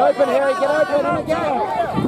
open, Harry. Get open. Here we go.